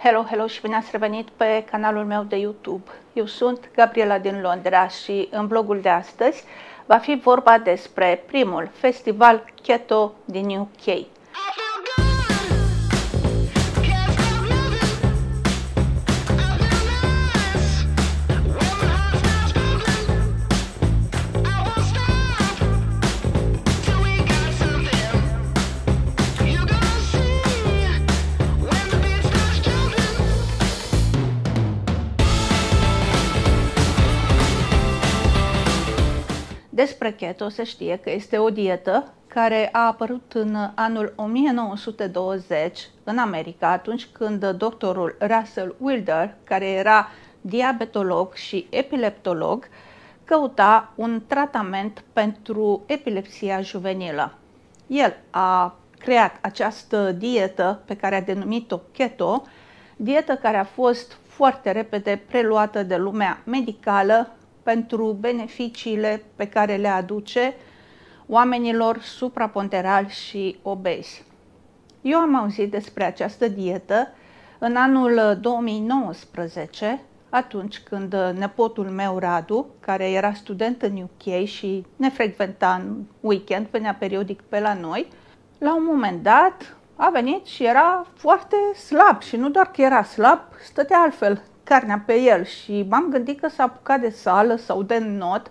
Hello, hello și bine ați revenit pe canalul meu de YouTube. Eu sunt Gabriela din Londra și în blogul de astăzi va fi vorba despre primul festival keto din UK. Despre keto se știe că este o dietă care a apărut în anul 1920 în America, atunci când doctorul Russell Wilder, care era diabetolog și epileptolog, căuta un tratament pentru epilepsia juvenilă. El a creat această dietă pe care a denumit-o keto, dietă care a fost foarte repede preluată de lumea medicală pentru beneficiile pe care le aduce oamenilor supraponderali și obezi. Eu am auzit despre această dietă în anul 2019, atunci când nepotul meu, Radu, care era student în UK și ne frecventa în weekend, venea periodic pe la noi, la un moment dat a venit și era foarte slab și nu doar că era slab, stătea altfel, carnea pe el și m-am gândit că s-a apucat de sală sau de not,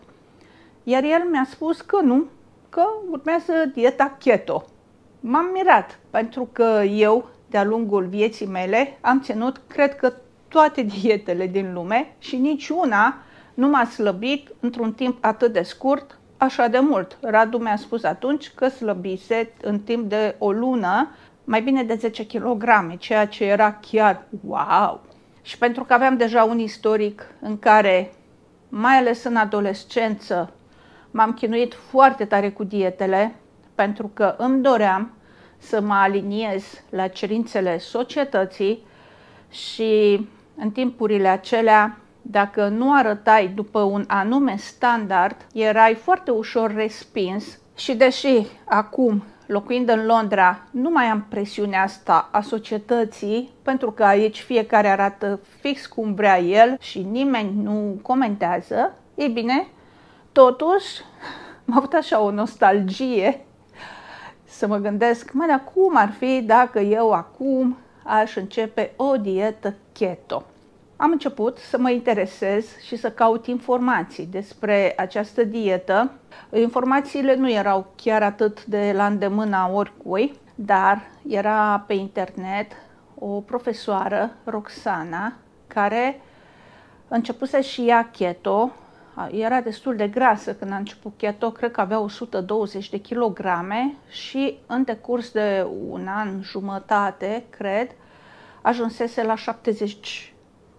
iar el mi-a spus că nu, că urmează dieta keto. M-am mirat pentru că eu, de-a lungul vieții mele, am ținut, cred că, toate dietele din lume și niciuna nu m-a slăbit într-un timp atât de scurt, așa de mult. Radu mi-a spus atunci că slăbise în timp de o lună mai bine de 10 kg, ceea ce era chiar wow! Și pentru că aveam deja un istoric în care, mai ales în adolescență, m-am chinuit foarte tare cu dietele, pentru că îmi doream să mă aliniez la cerințele societății și în timpurile acelea, dacă nu arătai după un anume standard, erai foarte ușor respins și deși acum locuind în Londra, nu mai am presiunea asta a societății, pentru că aici fiecare arată fix cum vrea el și nimeni nu comentează. Ei bine, totuși, m-a avut așa o nostalgie să mă gândesc, mă, dar cum ar fi dacă eu acum aș începe o dietă keto? Am început să mă interesez și să caut informații despre această dietă. Informațiile nu erau chiar atât de la îndemâna oricui, dar era pe internet o profesoară, Roxana, care începuse și ea keto, era destul de grasă când a început keto, cred că avea 120 de kilograme și în decurs de un an jumătate, cred, ajunsese la 70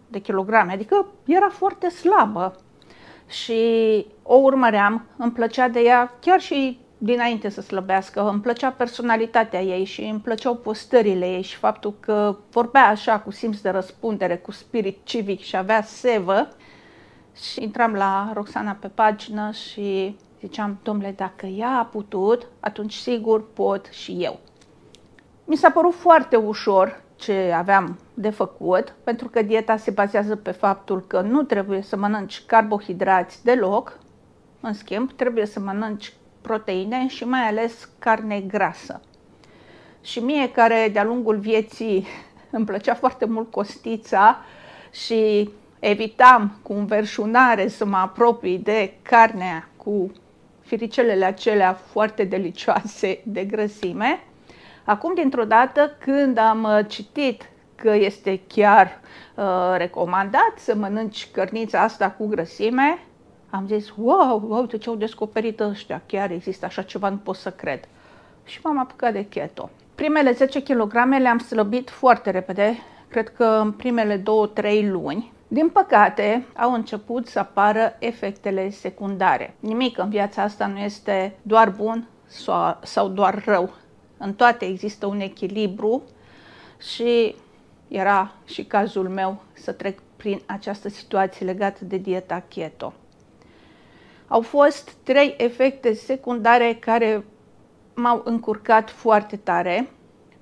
de kilograme, adică era foarte slabă și o urmăream, îmi plăcea de ea chiar și dinainte să slăbească, îmi plăcea personalitatea ei și îmi plăceau postările ei și faptul că vorbea așa cu simț de răspundere, cu spirit civic și avea sevă. Și intram la Roxana pe pagină și ziceam, domnule, dacă ea a putut, atunci sigur pot și eu. Mi s-a părut foarte ușor ce aveam de făcut, pentru că dieta se bazează pe faptul că nu trebuie să mănânci carbohidrați deloc, în schimb, trebuie să mănânci proteine și mai ales carne grasă. Și mie, care de-a lungul vieții îmi plăcea foarte mult costița și evitam cu înverșunare să mă apropii de carnea cu firicelele acelea foarte delicioase de grăsime, Acum, dintr-o dată, când am uh, citit că este chiar uh, recomandat să mănânci cărnița asta cu grăsime, am zis, wow, uite ce au descoperit ăștia, chiar există așa ceva, nu pot să cred. Și m-am apucat de keto. Primele 10 kg le-am slăbit foarte repede, cred că în primele 2-3 luni. Din păcate, au început să apară efectele secundare. Nimic în viața asta nu este doar bun sau doar rău în toate există un echilibru și era și cazul meu să trec prin această situație legată de dieta keto. Au fost trei efecte secundare care m-au încurcat foarte tare,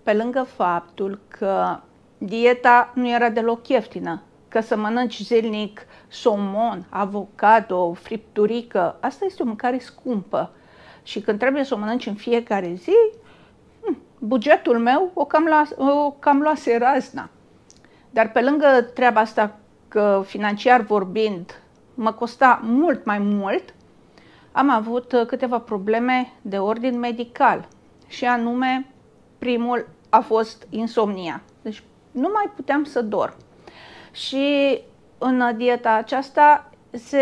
pe lângă faptul că dieta nu era deloc ieftină, că să mănânci zilnic somon, avocado, fripturică, asta este o mâncare scumpă. Și când trebuie să o mănânci în fiecare zi, hm, bugetul meu o cam, lua, o cam luase razna. Dar pe lângă treaba asta, că financiar vorbind, mă costa mult mai mult, am avut uh, câteva probleme de ordin medical și anume primul a fost insomnia. Deci nu mai puteam să dorm. Și în dieta aceasta se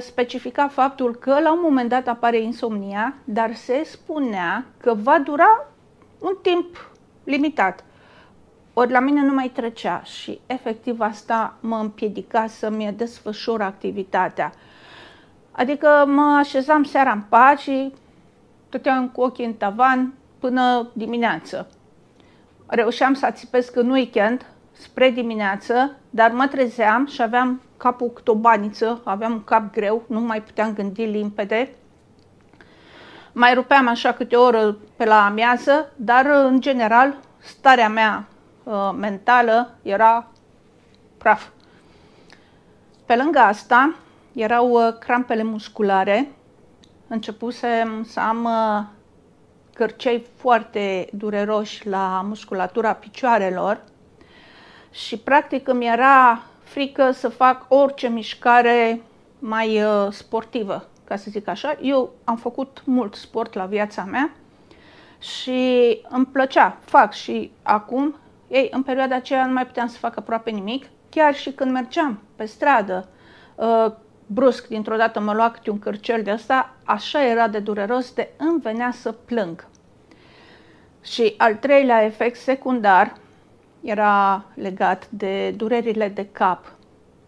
specifica faptul că la un moment dat apare insomnia, dar se spunea că va dura un timp limitat. Ori la mine nu mai trecea și efectiv asta mă împiedica să-mi desfășor activitatea. Adică mă așezam seara în pat și stăteam cu ochii în tavan până dimineață. Reușeam să ațipesc în weekend spre dimineață, dar mă trezeam și aveam capul cât o baniță, aveam un cap greu, nu mai puteam gândi limpede. Mai rupeam așa câte o oră pe la amiază, dar în general starea mea uh, mentală era praf. Pe lângă asta erau uh, crampele musculare, începusem să am uh, cărcei foarte dureroși la musculatura picioarelor și practic îmi era frică să fac orice mișcare mai uh, sportivă, ca să zic așa. Eu am făcut mult sport la viața mea și îmi plăcea, fac și acum. Ei, în perioada aceea nu mai puteam să fac aproape nimic, chiar și când mergeam pe stradă, uh, brusc, dintr-o dată mă lua câte un cârcel de asta, așa era de dureros de îmi venea să plâng. Și al treilea efect secundar era legat de durerile de cap.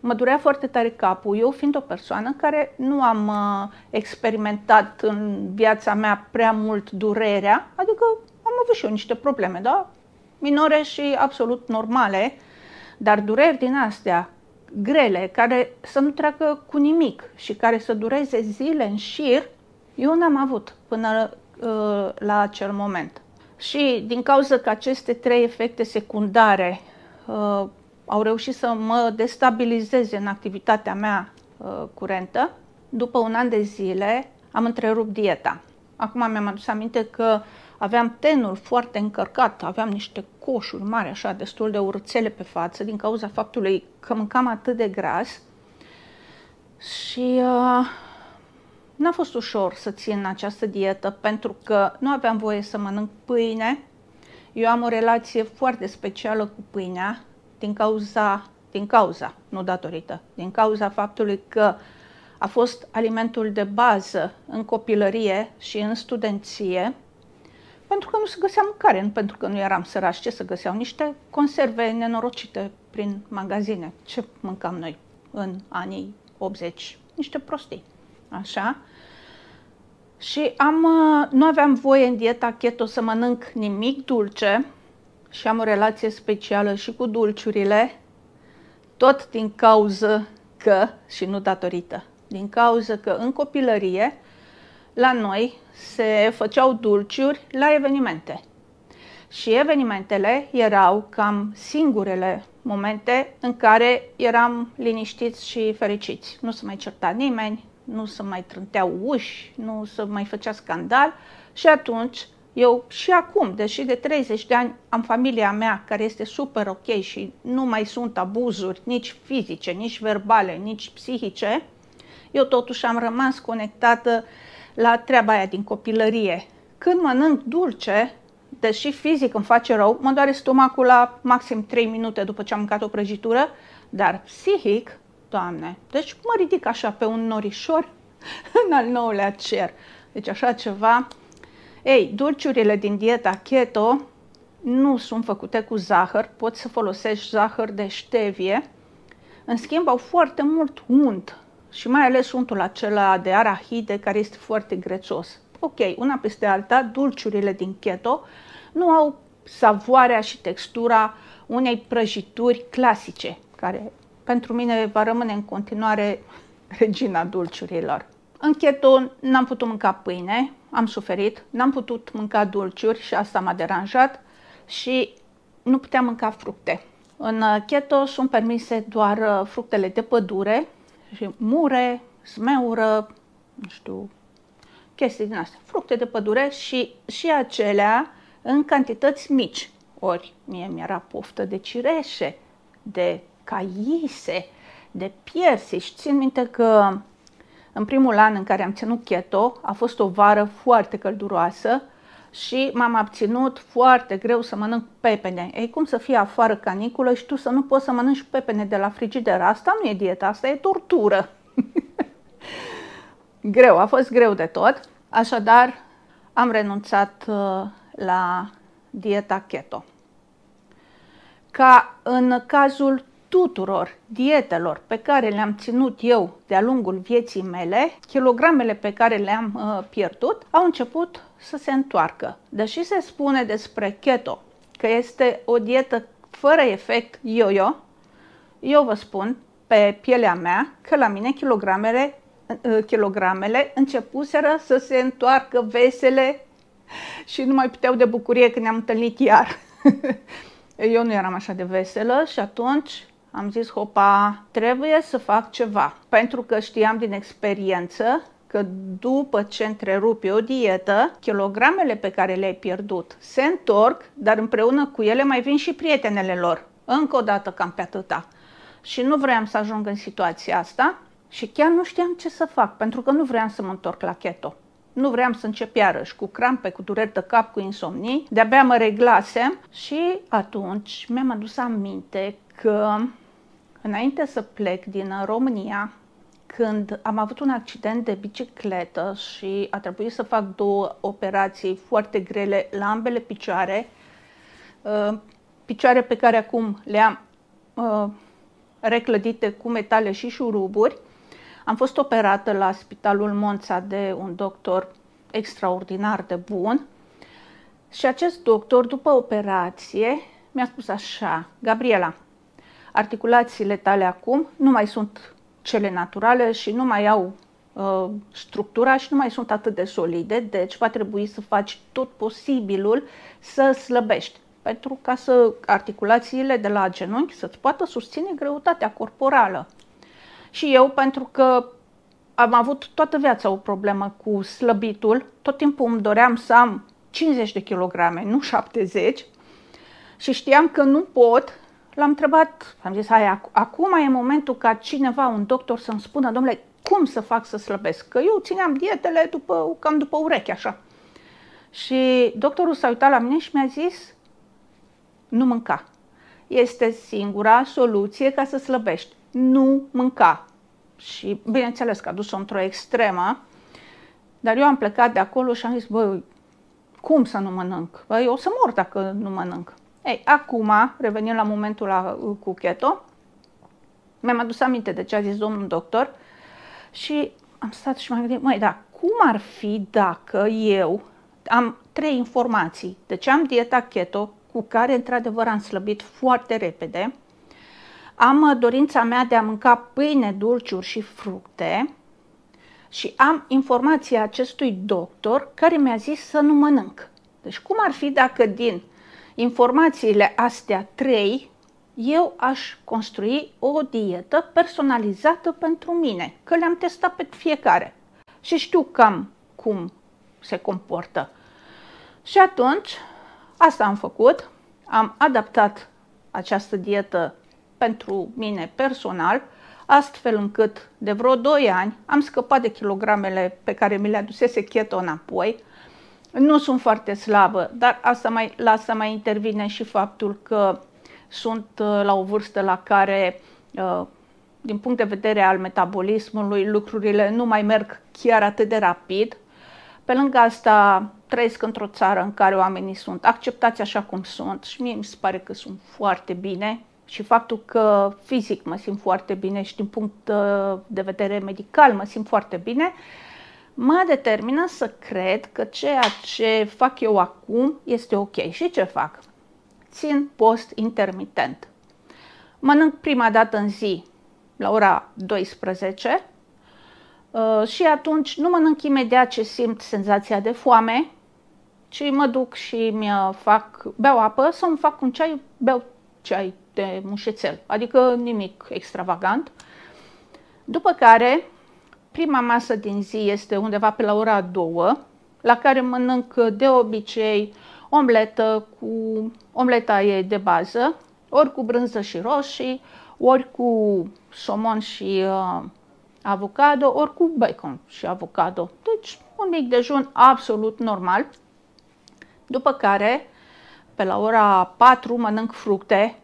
Mă durea foarte tare capul, eu fiind o persoană care nu am uh, experimentat în viața mea prea mult durerea, adică am avut și eu niște probleme, da? Minore și absolut normale, dar dureri din astea grele, care să nu treacă cu nimic și care să dureze zile în șir, eu n-am avut până uh, la acel moment. Și din cauza că aceste trei efecte secundare uh, au reușit să mă destabilizeze în activitatea mea uh, curentă, după un an de zile am întrerupt dieta. Acum mi-am adus aminte că aveam tenul foarte încărcat, aveam niște coșuri mari, așa, destul de urțele pe față, din cauza faptului că mâncam atât de gras. Și uh, N-a fost ușor să țin această dietă pentru că nu aveam voie să mănânc pâine. Eu am o relație foarte specială cu pâinea din cauza, din cauza, nu datorită, din cauza faptului că a fost alimentul de bază în copilărie și în studenție, pentru că nu se găsea mâncare, nu pentru că nu eram sărași, ce să găseau? Niște conserve nenorocite prin magazine. Ce mâncam noi în anii 80? Niște prostii. Așa? Și am, uh, nu aveam voie în dieta keto să mănânc nimic dulce și am o relație specială și cu dulciurile, tot din cauza că, și nu datorită, din cauza că în copilărie la noi se făceau dulciuri la evenimente. Și evenimentele erau cam singurele momente în care eram liniștiți și fericiți. Nu se mai certa nimeni, nu să mai trânteau uși, nu să mai făcea scandal și atunci eu și acum, deși de 30 de ani am familia mea care este super ok și nu mai sunt abuzuri nici fizice, nici verbale, nici psihice, eu totuși am rămas conectată la treaba aia din copilărie. Când mănânc dulce, deși fizic îmi face rău, mă doare stomacul la maxim 3 minute după ce am mâncat o prăjitură, dar psihic Doamne, deci mă ridic așa pe un norișor în al nouălea cer. Deci așa ceva. Ei, dulciurile din dieta keto nu sunt făcute cu zahăr, poți să folosești zahăr de ștevie. În schimb, au foarte mult unt și mai ales untul acela de arahide care este foarte grețos. Ok, una peste alta, dulciurile din keto nu au savoarea și textura unei prăjituri clasice, care pentru mine va rămâne în continuare regina dulciurilor. În keto n-am putut mânca pâine, am suferit, n-am putut mânca dulciuri și asta m-a deranjat și nu puteam mânca fructe. În keto sunt permise doar uh, fructele de pădure, și mure, smeură, nu știu, chestii din astea, fructe de pădure și, și acelea în cantități mici. Ori mie mi-era poftă de cireșe, de caise, de piersi și țin minte că în primul an în care am ținut keto a fost o vară foarte călduroasă și m-am abținut foarte greu să mănânc pepene. Ei, cum să fie afară caniculă și tu să nu poți să mănânci pepene de la frigider? Asta nu e dieta, asta e tortură. greu, a fost greu de tot. Așadar, am renunțat uh, la dieta keto. Ca în cazul tuturor dietelor pe care le-am ținut eu de-a lungul vieții mele, kilogramele pe care le-am uh, pierdut au început să se întoarcă. Deși se spune despre keto că este o dietă fără efect yo-yo, eu vă spun pe pielea mea că la mine kilogramele, uh, kilogramele începuseră să se întoarcă vesele și nu mai puteau de bucurie când ne-am întâlnit iar. eu nu eram așa de veselă și atunci am zis, hopa, trebuie să fac ceva. Pentru că știam din experiență că după ce întrerupi o dietă, kilogramele pe care le-ai pierdut se întorc, dar împreună cu ele mai vin și prietenele lor. Încă o dată cam pe atâta. Și nu vreau să ajung în situația asta și chiar nu știam ce să fac, pentru că nu vreau să mă întorc la keto. Nu vreau să încep iarăși cu crampe, cu dureri de cap, cu insomnii. De-abia mă reglasem și atunci mi-am adus aminte că înainte să plec din România, când am avut un accident de bicicletă și a trebuit să fac două operații foarte grele la ambele picioare, uh, picioare pe care acum le-am uh, reclădite cu metale și șuruburi, am fost operată la Spitalul Monța de un doctor extraordinar de bun și acest doctor, după operație, mi-a spus așa, Gabriela, articulațiile tale acum nu mai sunt cele naturale și nu mai au uh, structura și nu mai sunt atât de solide, deci va trebui să faci tot posibilul să slăbești pentru ca să articulațiile de la genunchi să-ți poată susține greutatea corporală. Și eu, pentru că am avut toată viața o problemă cu slăbitul, tot timpul îmi doream să am 50 de kilograme, nu 70, și știam că nu pot L-am întrebat, am zis, hai, acum e momentul ca cineva, un doctor, să-mi spună, domnule, cum să fac să slăbesc? Că eu țineam dietele după, cam după ureche, așa. Și doctorul s-a uitat la mine și mi-a zis, nu mânca. Este singura soluție ca să slăbești. Nu mânca. Și bineînțeles că a dus-o într-o extremă, dar eu am plecat de acolo și am zis, băi, cum să nu mănânc? Băi, o să mor dacă nu mănânc. Ei, acum, revenind la momentul la, cu keto, mi-am adus aminte de ce a zis domnul doctor și am stat și m-am gândit, măi, da, cum ar fi dacă eu am trei informații. Deci am dieta keto, cu care într-adevăr am slăbit foarte repede, am dorința mea de a mânca pâine, dulciuri și fructe și am informația acestui doctor care mi-a zis să nu mănânc. Deci cum ar fi dacă din informațiile astea trei, eu aș construi o dietă personalizată pentru mine, că le-am testat pe fiecare și știu cam cum se comportă. Și atunci, asta am făcut, am adaptat această dietă pentru mine personal, astfel încât de vreo 2 ani am scăpat de kilogramele pe care mi le adusese keto înapoi, nu sunt foarte slabă, dar asta mai, la asta mai intervine și faptul că sunt uh, la o vârstă la care, uh, din punct de vedere al metabolismului, lucrurile nu mai merg chiar atât de rapid. Pe lângă asta, trăiesc într-o țară în care oamenii sunt acceptați așa cum sunt și mie mi se pare că sunt foarte bine și faptul că fizic mă simt foarte bine și din punct uh, de vedere medical mă simt foarte bine, mă determină să cred că ceea ce fac eu acum este ok. Și ce fac? Țin post intermitent. Mănânc prima dată în zi la ora 12 uh, și atunci nu mănânc imediat ce simt senzația de foame, ci mă duc și mi fac, beau apă sau îmi fac un ceai, beau ceai de mușețel, adică nimic extravagant. După care, prima masă din zi este undeva pe la ora 2, la care mănânc de obicei omletă cu omleta ei de bază, ori cu brânză și roșii, ori cu somon și uh, avocado, ori cu bacon și avocado. Deci un mic dejun absolut normal. După care, pe la ora 4 mănânc fructe,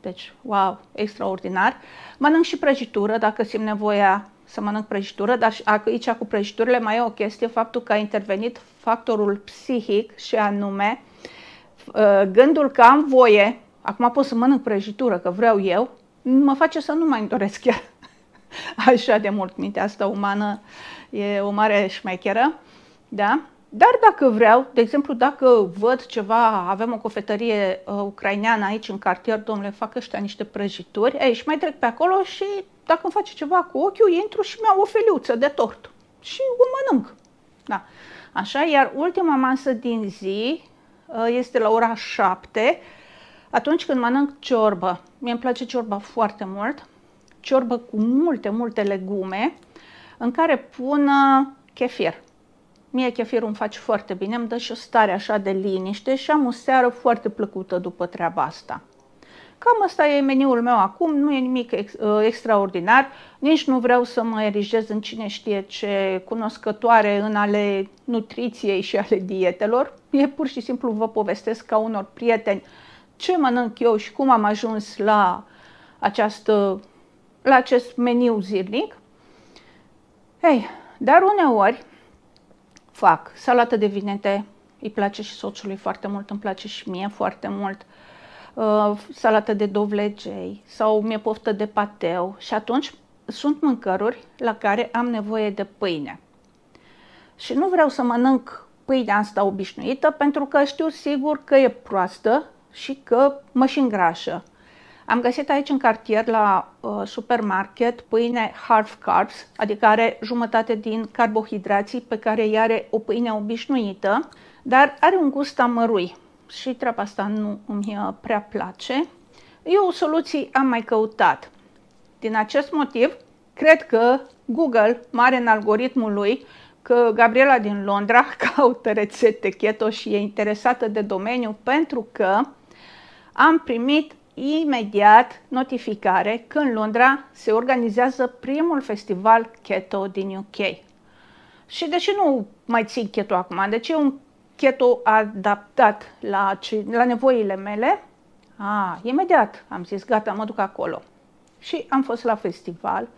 deci, wow, extraordinar. Mănânc și prăjitură, dacă simt nevoia să mănânc prăjitură, dar aici cu prăjiturile mai e o chestie, faptul că a intervenit factorul psihic și anume uh, gândul că am voie, acum pot să mănânc prăjitură, că vreau eu, mă face să nu mai doresc chiar așa de mult. Mintea asta umană e o mare șmecheră, da? Dar dacă vreau, de exemplu, dacă văd ceva, avem o cofetărie uh, ucraineană aici în cartier, domnule, fac ăștia niște prăjituri, ei, și mai trec pe acolo și dacă îmi face ceva cu ochiul, intru și mi-au o feliuță de tort și o mănânc. Da. Așa, iar ultima masă din zi uh, este la ora 7, atunci când mănânc ciorbă. Mie îmi place ciorba foarte mult, ciorbă cu multe, multe legume, în care pun uh, chefir. Mie chefirul îmi face foarte bine, îmi dă și o stare așa de liniște și am o seară foarte plăcută după treaba asta. Cam asta e meniul meu acum, nu e nimic ex, uh, extraordinar, nici nu vreau să mă erigez în cine știe ce cunoscătoare în ale nutriției și ale dietelor. E pur și simplu vă povestesc ca unor prieteni ce mănânc eu și cum am ajuns la, această, la acest meniu zilnic. Ei, dar uneori fac salată de vinete, îi place și soțului foarte mult, îmi place și mie foarte mult, uh, salată de dovlegei sau mi-e poftă de pateu și atunci sunt mâncăruri la care am nevoie de pâine. Și nu vreau să mănânc pâinea asta obișnuită pentru că știu sigur că e proastă și că mă și îngrașă. Am găsit aici în cartier la uh, supermarket pâine half carbs, adică are jumătate din carbohidrații pe care ea are o pâine obișnuită, dar are un gust amărui și treaba asta nu îmi uh, prea place. Eu soluții am mai căutat. Din acest motiv, cred că Google, mare în algoritmul lui, că Gabriela din Londra caută rețete keto și e interesată de domeniu pentru că am primit imediat notificare că în Londra se organizează primul festival keto din UK. Și de ce nu mai țin keto acum? De ce un keto adaptat la, ce, la nevoile mele? Ah, imediat am zis, gata, mă duc acolo. Și am fost la festival,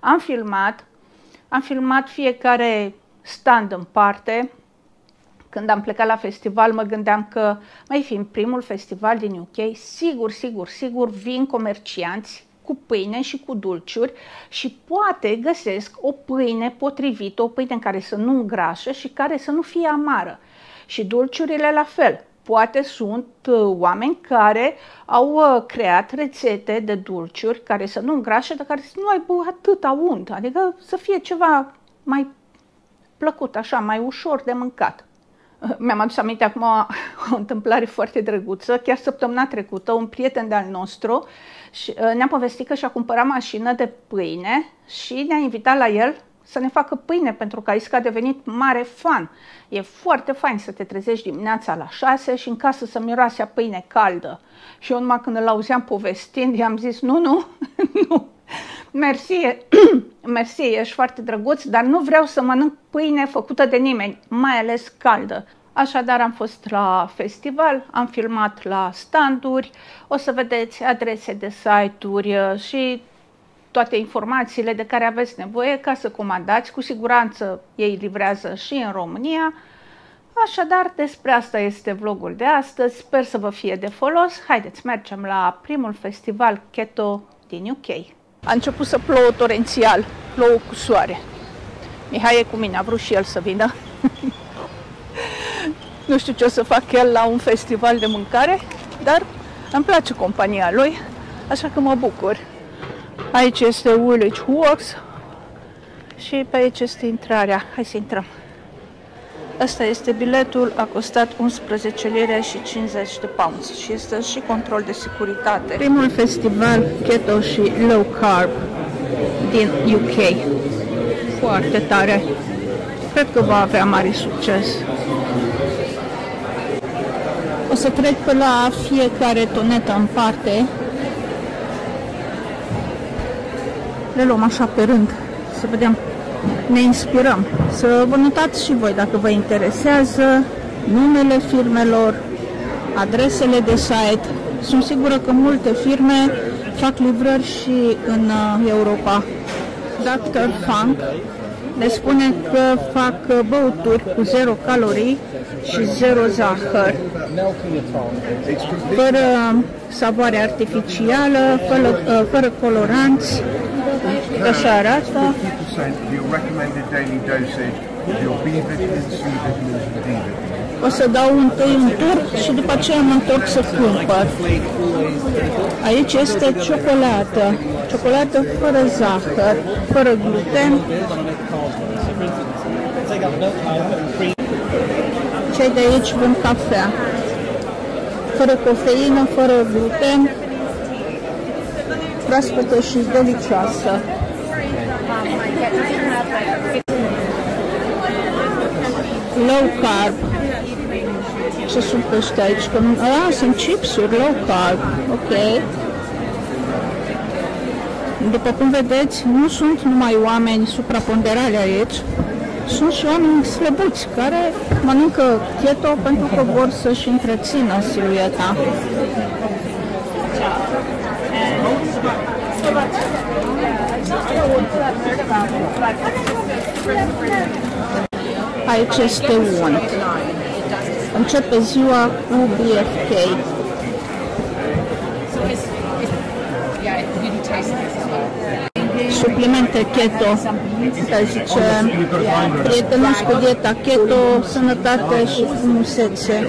am filmat, am filmat fiecare stand în parte, când am plecat la festival, mă gândeam că, mai fiind primul festival din UK, sigur, sigur, sigur vin comercianți cu pâine și cu dulciuri și poate găsesc o pâine potrivită, o pâine în care să nu îngrașă și care să nu fie amară. Și dulciurile la fel. Poate sunt uh, oameni care au uh, creat rețete de dulciuri care să nu îngrașe, dar care să nu aibă atâta unt, adică să fie ceva mai plăcut, așa, mai ușor de mâncat. Mi-am adus aminte acum o întâmplare foarte drăguță. Chiar săptămâna trecută, un prieten de-al nostru și, uh, ne-a povestit că și-a cumpărat mașină de pâine și ne-a invitat la el să ne facă pâine, pentru că aici a devenit mare fan. E foarte fain să te trezești dimineața la 6 și în casă să miroase pâine caldă. Și eu numai când îl auzeam povestind, i-am zis, nu, nu, nu, mersi, mersi, ești foarte drăguț, dar nu vreau să mănânc pâine făcută de nimeni, mai ales caldă. Așadar am fost la festival, am filmat la standuri, o să vedeți adrese de site-uri uh, și toate informațiile de care aveți nevoie ca să comandați. Cu siguranță ei livrează și în România. Așadar, despre asta este vlogul de astăzi. Sper să vă fie de folos. Haideți, mergem la primul festival Keto din UK. A început să plouă torențial, plouă cu soare. Mihai e cu mine, a vrut și el să vină. nu știu ce o să fac el la un festival de mâncare, dar îmi place compania lui, așa că mă bucur. Aici este Woolwich Works și pe aici este intrarea. Hai să intrăm. Asta este biletul, a costat 11 lire și 50 de pounds și este și control de securitate. Primul festival keto și low carb din UK. Foarte tare. Cred că va avea mare succes. O să trec pe la fiecare tonetă în parte. Le luăm așa pe rând, să vedem ne inspirăm. Să vă notați și voi dacă vă interesează numele firmelor, adresele de site. Sunt sigură că multe firme fac livrări și în uh, Europa. Dr. Funk ne spune că fac uh, băuturi cu zero calorii și zero zahăr, fără savoare artificială, fără, uh, fără coloranți, așa arată. O să dau întâi un tur și după aceea mă întorc să cumpăr. Aici este ciocolată. Ciocolată fără zahăr, fără gluten. Cei de aici vând cafea. Fără cofeină, fără gluten, proaspătă și delicioasă. Low carb. Ce sunt ăștia aici? Că, a, sunt chipsuri low carb. Ok. După cum vedeți, nu sunt numai oameni supraponderali aici, sunt și oameni slăbuți care mănâncă keto pentru că vor să-și întrețină silueta. Aici este un. Începe ziua cu BFK. Suplimente keto, care zice prietenoși cu dieta keto, sănătate și frumusețe.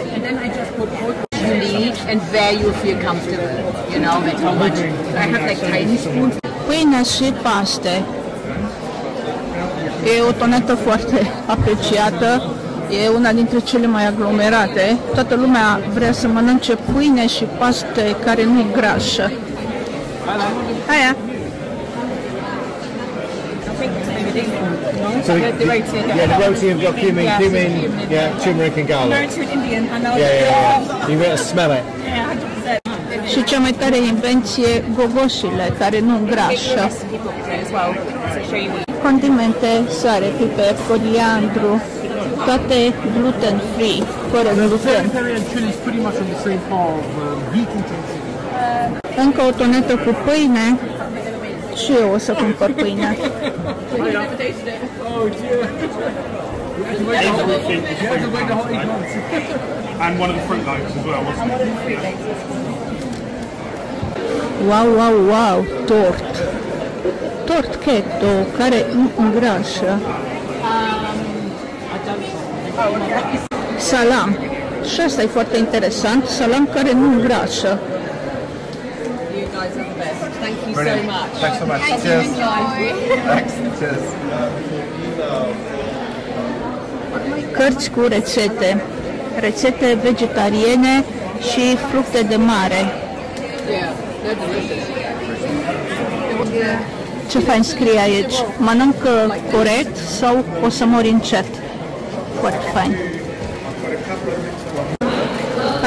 and where you feel comfortable, you know, with how much. I have like tiny spoons. Pâine și paste. E o tonetă foarte apreciată, e una dintre cele mai aglomerate. Toată lumea vrea să mănânce pâine și paste care nu grașă. Aia. So the, the, roti, yeah, the roti have got cumin, yeah, cumin, cumin, yeah, turmeric and garlic. Married to an Indian, I know. Yeah, yeah, yeah. You better smell it. Yeah, 100%. Și cea mai tare invenție, gogoșile, care nu îngrașă. Condimente, sare, piper, coriandru, toate gluten-free, fără gluten. Încă o tonetă cu pâine și eu o să cumpăr pâine. And one of the fruit loaves as well, wasn't it? Wow, wow, wow, tort. Tort keto, care nu îngrașă. Salam. Și asta e foarte interesant, salam care nu îngrașă. Thank you Brilliant. so much. Thanks so much. Thank Cheers. Thanks. Cheers. Cărți cu rețete. Rețete vegetariene și fructe de mare. Ce fain scrie aici? Mănâncă corect sau o să mori încet? Foarte fain.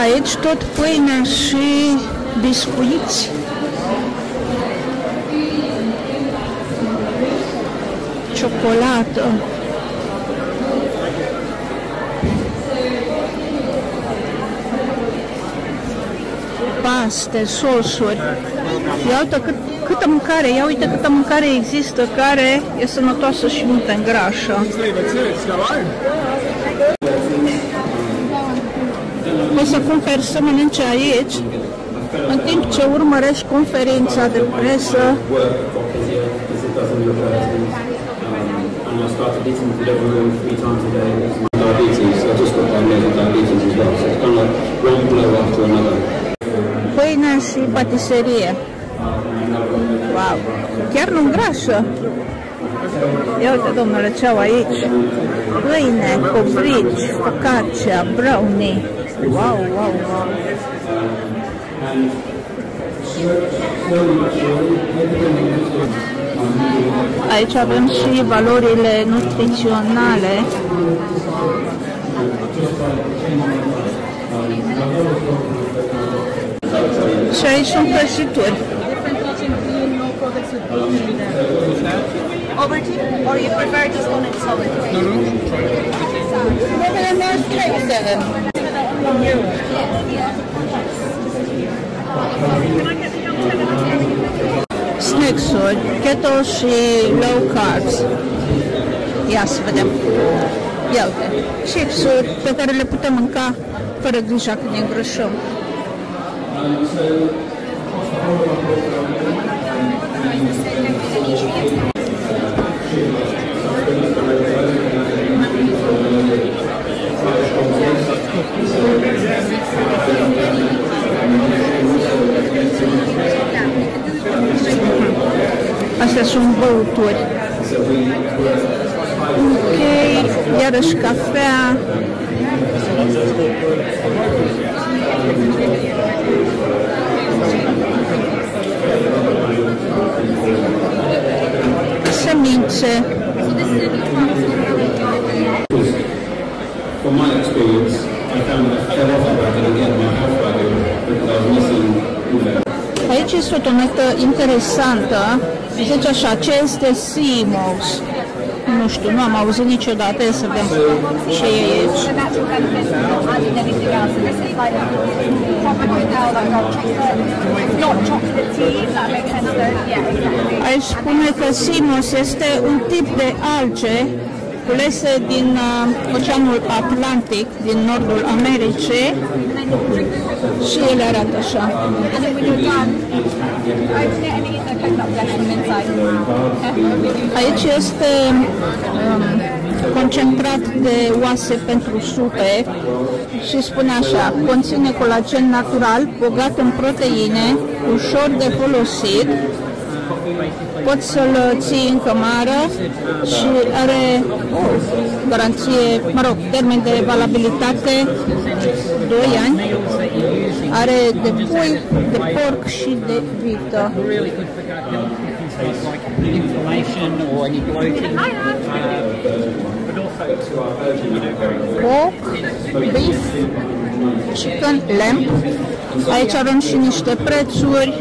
Aici tot pâine și biscuiți. ciocolată. Paste, sosuri. Ia uite cât, câtă mâncare, ia uite câtă mâncare există care e sănătoasă și nu te îngrașă. Poți să cumperi să mănânce aici, în timp ce urmărești conferința de presă I started eating delivery three times a day. My diabetes, I just got diagnosed with diabetes as well, so it's kind of like one blow after another. Pâine și patiserie. Wow! Chiar nu îngrașă. Ia uite, domnule, ce au aici? Pâine, covrici, focaccia, brownie. Wow, wow, wow. Aici avem și valorile nutriționale. Și aici sunt prăjituri. Or you prefer just on its solid? No, no. Maybe a nice cake then. Snacks-uri, keto și low carbs. Ia să vedem. Ia uite, chips-uri pe care le putem mânca fără grija că ne îngrășăm. Astea sunt băuturi. Ok, iarăși cafea. Semințe. From my experience, I found that I fell off the wagon and get my health wagon because I was missing, you know, Aici este o tonetă interesantă. Zice așa, ce este CMOS? Nu știu, nu am auzit niciodată, să vedem ce e aici. The natural benefits of not adding anything else. And this is like proper good now, like dark chocolate. It's not chocolate tea, if that makes sense. Though. Yeah, exactly. Aici spune că CMOS este un tip de alge culese din uh, Oceanul Atlantic, din nordul Americii și ele arată așa. And then when you're done, open it and eat the coconut flesh from inside. Aici este um, concentrat de oase pentru supe și spune așa, conține colagen natural, bogat în proteine, ușor de folosit, poți să-l ții în cămară și are o garanție, mă rog, termen de valabilitate 2 ani, are de pui, de porc și de vită. really good for gut health if you face like inflammation or any bloating. Uh, but also to our version, you know, very pork, beef, chicken, lamb. Aici avem și niște prețuri.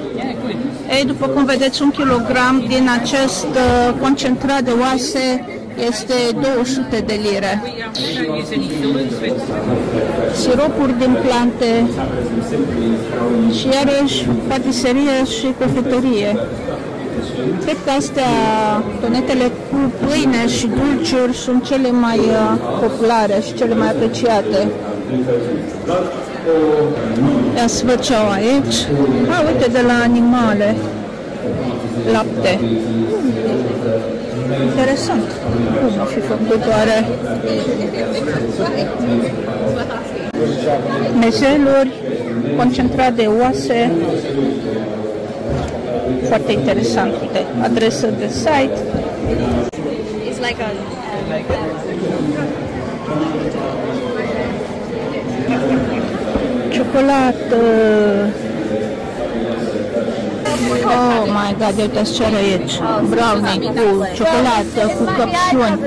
Ei, după cum vedeți, un kilogram din acest uh, concentrat de oase este 200 de lire. we don't use any fillers. It's Siropuri din plante și iarăși patiserie și cofetărie. Cred că astea, tonetele cu pâine și dulciuri sunt cele mai uh, populare și cele mai apreciate. Ia să văd ce au aici. A, uite, de la animale. Lapte. Interesant. Cum a fi făcut oare? Mezeluri, concentrat de oase. Foarte interesant. Uite, adresă de site. It's like a Ciocolată. Oh my god, uitați ce are aici. Brownie cu ciocolată, cu căpșuni,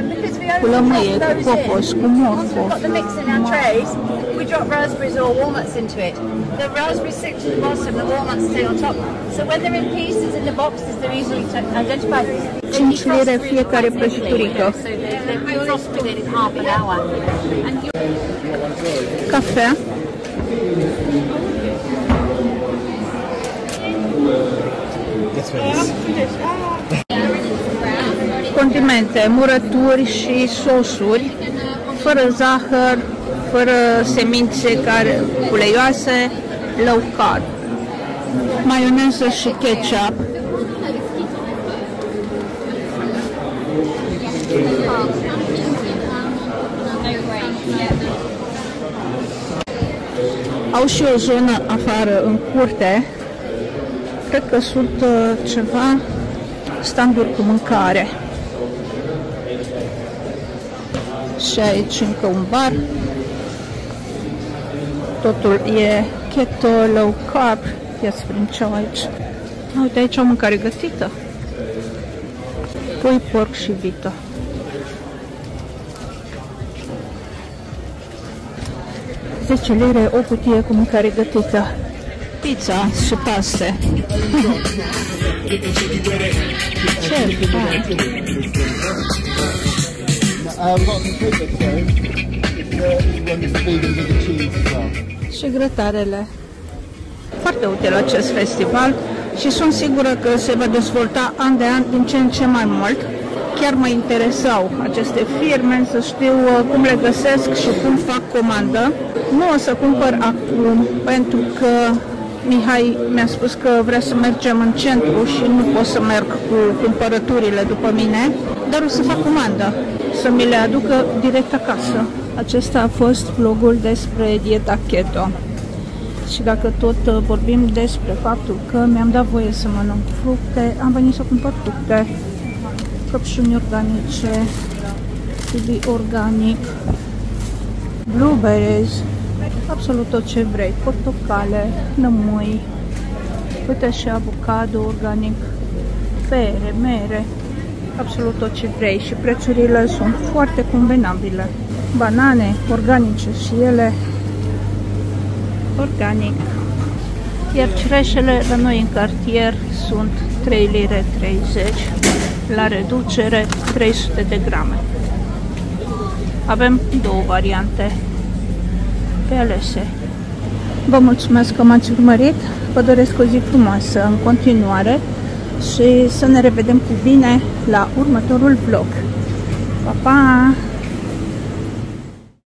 cu lămâie, cu cocos, cu morfo. got the mix in our trays. We drop raspberries or walnuts into it. The raspberries stick to the bottom, the walnuts stay on top. So when they're in pieces in the boxes, they're easily identified. 5 lire fiecare prăjiturică. simply, Cafea. Condimente, murături și sosuri, fără zahăr, fără semințe care uleioase, low carb. Maioneză și ketchup. Au și o zonă afară, în curte. Cred că sunt uh, ceva standuri cu mâncare. Și aici încă un bar. Totul e keto, low carb. Ia să vedem ce au aici. Uite, aici o mâncare gătită. Pui, porc și vită. Zece lire o cutie cu mâncare gătită. Pizza și paste. Ce fain! I've got some pictures though. It's, uh, it's one that's vegan with the cheese as well. și grătarele. Foarte util acest festival și sunt sigură că se va dezvolta an de an din ce în ce mai mult. Chiar mă interesau aceste firme să știu uh, cum le găsesc și cum fac comandă. Nu o să cumpăr acum pentru că Mihai mi-a spus că vrea să mergem în centru și nu pot să merg cu cumpărăturile după mine, dar o să fac comandă, să mi le aducă direct acasă. Acesta a fost vlogul despre dieta keto. Și dacă tot uh, vorbim despre faptul că mi-am dat voie să mănânc fructe, am venit să cumpăr fructe, căpșuni organice, kiwi organic, blueberries, absolut tot ce vrei, portocale, lămâi, uite și avocado organic, pere, mere, absolut tot ce vrei și prețurile sunt foarte convenabile. Banane organice și ele organic. Iar cireșele la noi în cartier sunt 3 lire 30 la reducere 300 de grame. Avem două variante pe alese. Vă mulțumesc că m-ați urmărit, vă doresc o zi frumoasă în continuare și să ne revedem cu bine la următorul vlog. Pa, pa!